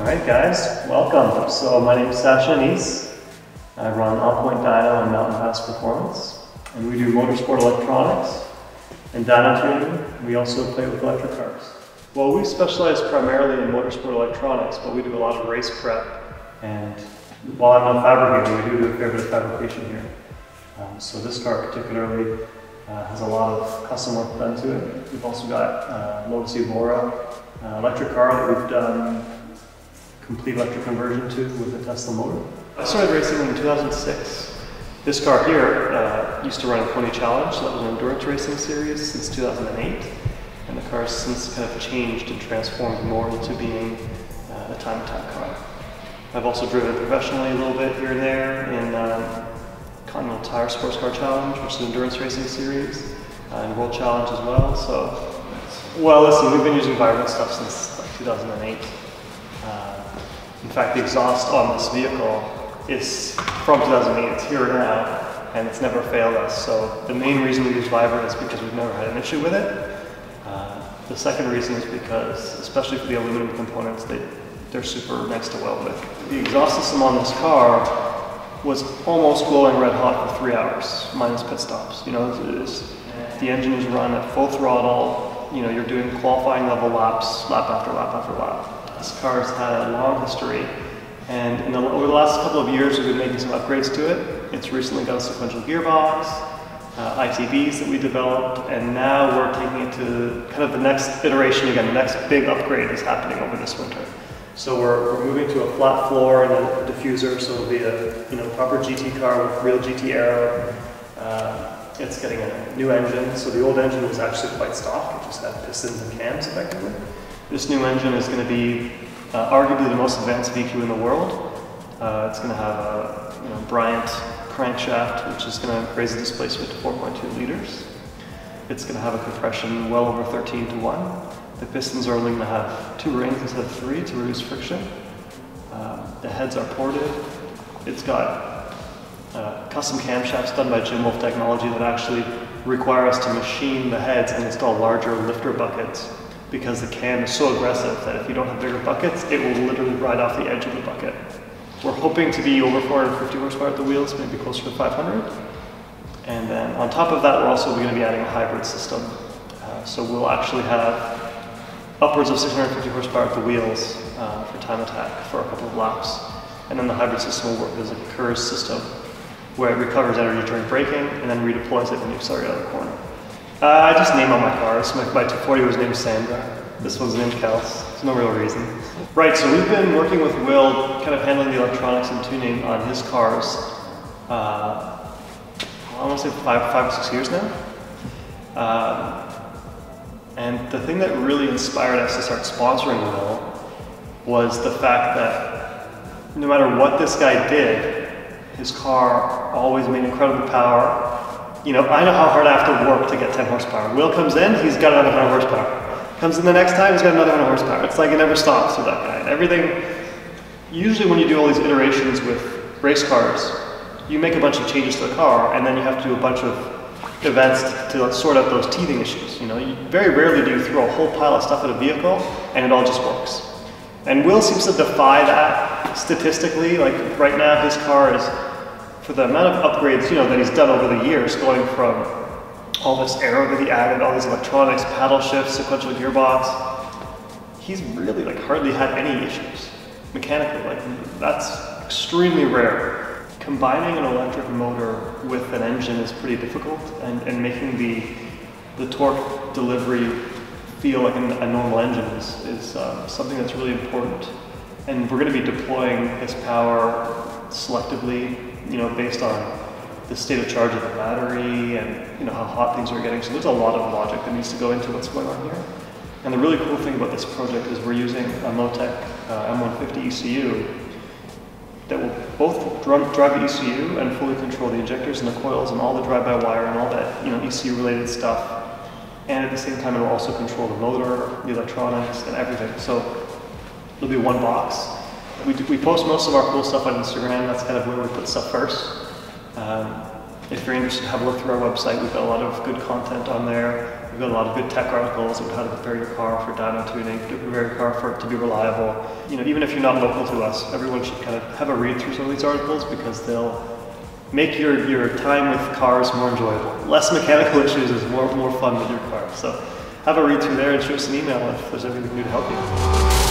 guys, welcome. So my name is Sasha Anis. I run All Point Dyno and Mountain Pass Performance, and we do motorsport electronics and dyno tuning. We also play with electric cars. Well, we specialize primarily in motorsport electronics, but we do a lot of race prep. And while I'm not fabricating, we do do a fair bit of fabrication here. Um, so this car particularly uh, has a lot of custom work done to it. We've also got uh, Lotus Evora uh, electric car that we've done complete electric conversion to with a Tesla motor. I started racing in 2006. This car here uh, used to run a Pony Challenge, that was an endurance racing series since 2008. And the car has since kind of changed and transformed more into being uh, a time attack car. I've also driven professionally a little bit here and there in um, Continental Tire Sports Car Challenge, which is an endurance racing series, uh, and World Challenge as well. So, well, listen, we've been using Vibrant stuff since like 2008. Uh, in fact, the exhaust on this vehicle is from 2008. It's here now, and it's never failed us. So the main reason we use Vibrant is because we've never had an issue with it. Uh, the second reason is because, especially for the aluminum components, they, they're super nice to weld with. The exhaust system on this car was almost glowing red hot for three hours, minus pit stops. You know, the engine is run at full throttle. You know, you're doing qualifying level laps, lap after lap after lap. This car has had a long history, and the, over the last couple of years, we've been making some upgrades to it. It's recently got a sequential gearbox, uh, ITBs that we developed, and now we're taking it to kind of the next iteration again. The next big upgrade is happening over this winter. So we're, we're moving to a flat floor and a diffuser, so it'll be a you know proper GT car with real GT aero. Uh, it's getting a new engine, so the old engine was actually quite stock. It just had pistons and cams effectively. This new engine is going to be uh, arguably the most advanced VQ in the world. Uh, it's going to have a you know, Bryant crankshaft, which is going to raise the displacement to 4.2 liters. It's going to have a compression well over 13 to 1. The pistons are only going to have two rings instead of three to reduce friction. Um, the heads are ported. It's got uh, custom camshafts done by Jim Wolf Technology that actually require us to machine the heads and install larger lifter buckets because the cam is so aggressive that if you don't have bigger buckets, it will literally ride off the edge of the bucket. We're hoping to be over 450 horsepower at the wheels, maybe closer to 500. And then on top of that, we're also going to be adding a hybrid system. Uh, so we'll actually have upwards of 650 horsepower at the wheels uh, for time attack for a couple of laps. And then the hybrid system will work as a KERS system where it recovers energy during braking and then redeploys it when you accelerate out of the corner. Uh, I just name all my cars. My, my 240 was named Sandra. This one's named Kels. There's no real reason. Right, so we've been working with Will, kind of handling the electronics and tuning on his cars. Uh, I want to say five, five or six years now. Uh, and the thing that really inspired us to start sponsoring Will was the fact that no matter what this guy did, his car always made incredible power. You know, I know how hard I have to work to get 10 horsepower. Will comes in, he's got another 100 horsepower. Comes in the next time, he's got another 100 horsepower. It's like it never stops with that guy. Everything, usually when you do all these iterations with race cars, you make a bunch of changes to the car, and then you have to do a bunch of events to sort out those teething issues. You know, you, very rarely do you throw a whole pile of stuff at a vehicle and it all just works. And Will seems to defy that statistically. Like right now, his car is, for the amount of upgrades you know that he's done over the years, going from all this aero that he added, all these electronics, paddle shifts, sequential gearbox, he's really like hardly had any issues mechanically. Like that's extremely rare combining an electric motor with an engine is pretty difficult and, and making the, the torque delivery feel like a, a normal engine is, is uh, something that's really important. And we're going to be deploying this power selectively, you know, based on the state of charge of the battery and you know how hot things are getting. So there's a lot of logic that needs to go into what's going on here. And the really cool thing about this project is we're using a Motec uh, M150 ECU that will both drive the ECU and fully control the injectors and the coils and all the drive-by-wire and all that you know ECU related stuff. And at the same time, it will also control the motor, the electronics, and everything. So it'll be one box. We, do, we post most of our cool stuff on Instagram. That's kind of where we put stuff first. Um, if you're interested, have a look through our website. We've got a lot of good content on there. We've got a lot of good tech articles about how to prepare your car for dyno tuning, to prepare your car for it to be reliable. You know, even if you're not local to us, everyone should kind of have a read through some of these articles because they'll make your, your time with cars more enjoyable. Less mechanical issues is more, more fun with your car. So have a read through there and shoot us an email if there's anything we can do to help you.